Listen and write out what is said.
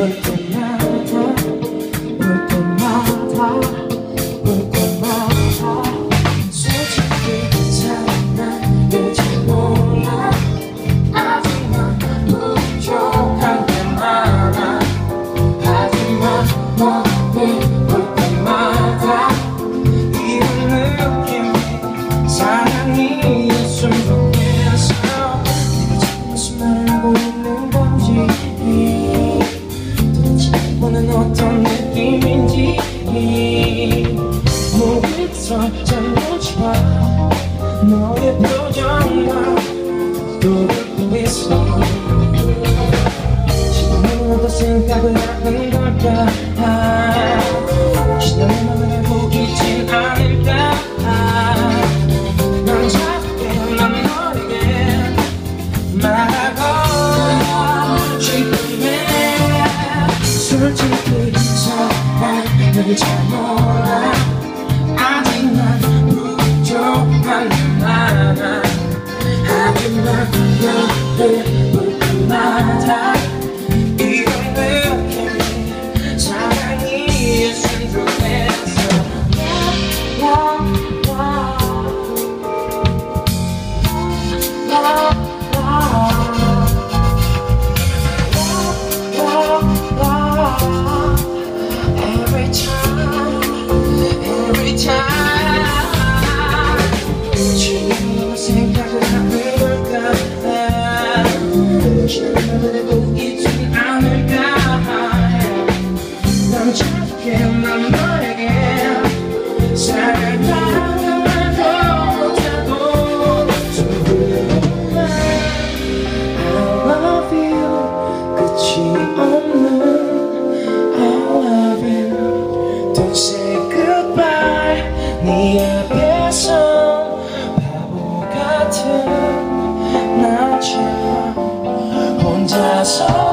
but for now. 어떤 느낌인지 모르겠어 잘못봐 너의 표정과 떠오르고 있어 지금은 어떤 생각을 하는 걸까? 아. 괜찮아 아직 난 부족한 난 하지만 너를 I'm trying to get my mind my soul.